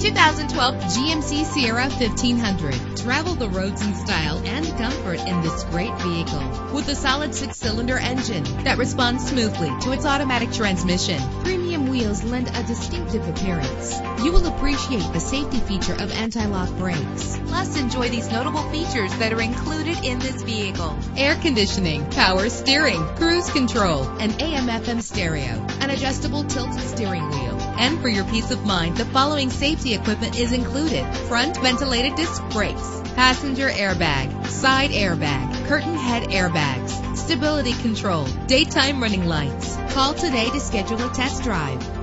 2012 GMC Sierra 1500. Travel the roads in style and comfort in this great vehicle with a solid six-cylinder engine that responds smoothly to its automatic transmission. Premium wheels lend a distinctive appearance. You will appreciate the safety feature of anti-lock brakes. Plus, enjoy these notable features that are included in this vehicle. Air conditioning, power steering, cruise control, an AM-FM stereo, an adjustable tilt steering wheel. And for your peace of mind, the following safety equipment is included. Front ventilated disc brakes, passenger airbag, side airbag, curtain head airbags, stability control, daytime running lights. Call today to schedule a test drive.